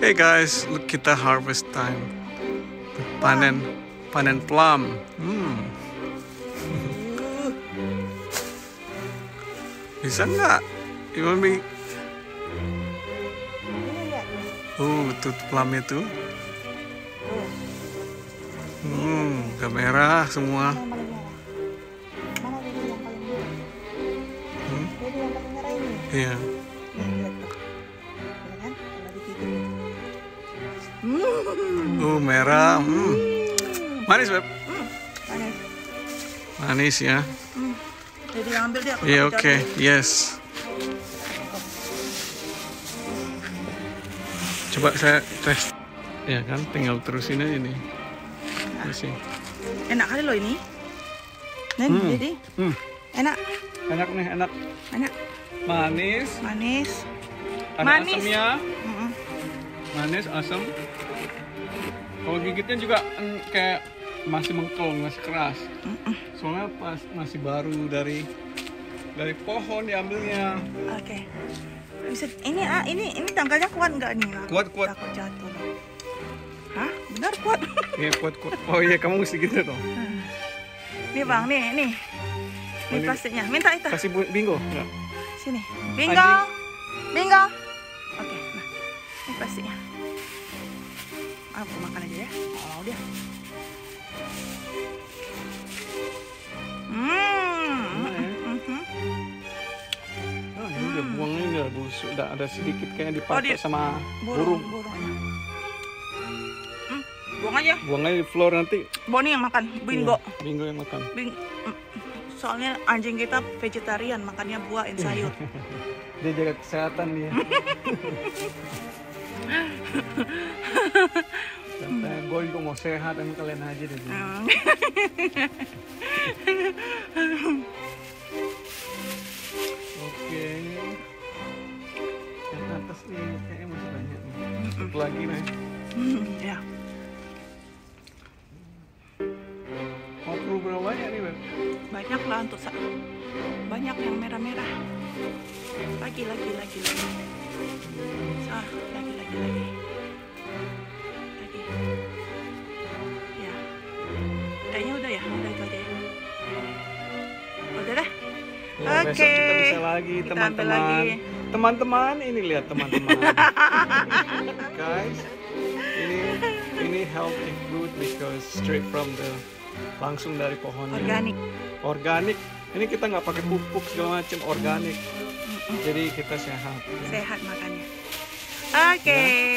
Hey guys, look kita harvest time. Panen panen plum. Hmm. Bisa nggak? You want me? Oh, tuh plumnya tuh. Oh, Hmm, udah merah semua. mana yang paling Hmm. Oh, merah. Hmm. Manis, Beb. Manis. Manis ya. Dede yang ambil dia. Iya, oke. Yes. Coba saya tes. Ya kan, tinggal terusin aja nih. Terusin. Enak kali loh ini. Nen, Hmm. Dede. Hmm, Enak. enak nih, enak. Enak. Manis. Manis. Ada Manis. asamnya. Manis, asam. Kalau gigitnya juga mm, kayak masih mengkel, masih keras. Soalnya pas masih baru dari dari pohon diambilnya. Oke. Bisa ini ah ini ini tanggalnya kuat nggak nih? Kuat, kuat. Takut jatuh. Hah? Benar kuat. Iya kuat kuat. Oh iya kamu mesti gitu dong. nih bang, nih nih. Ini- plastiknya. Minta itu. Kasih bingo. Enggak. Sini. Bingo. Bingo. Ini plastiknya. Aku makan aja ya. Mau dia. Hmm. Ya? Oh, ini udah buang ini udah busuk, udah ada sedikit kayaknya dipatok Oh, dia- sama Burung, burung. burungnya. Hmm, buang aja. Buang aja di floor nanti. Boni yang makan, bingo. Iya, bingo yang makan. Bing, mm, soalnya anjing kita vegetarian, makannya buah dan sayur. Dia jaga kesehatan dia. Juga mau sehat dan kalian aja deh. Oke. Yang atas nih kayaknya masih banyak. Satu lagi nih. Ya. Mau perlu berapa banyak nih, Beb? Banyak lah untuk sa- banyak yang merah-merah. Lagi, lagi, lagi, lagi, Ya, Oke. Besok kita bisa lagi teman-teman. Teman-teman, ini lihat teman-teman. Guys, ini ini healthy fruit because straight from the langsung dari pohonnya. Organik. Organik. Ini kita nggak pakai pupuk segala macam organik. Jadi kita sehat. Sehat makannya. Oke. Ya.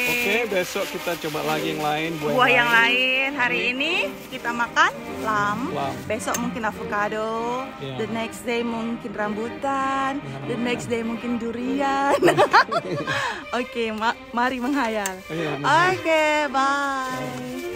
Besok kita coba lagi yang lain buah, Buah yang lain hari ini kita makan lam. Plum. Besok mungkin avocado. Iya. The next day mungkin rambutan. The Rambutan. next day mungkin durian. Oke, ma- mari menghayal. Iya, Oke, bye.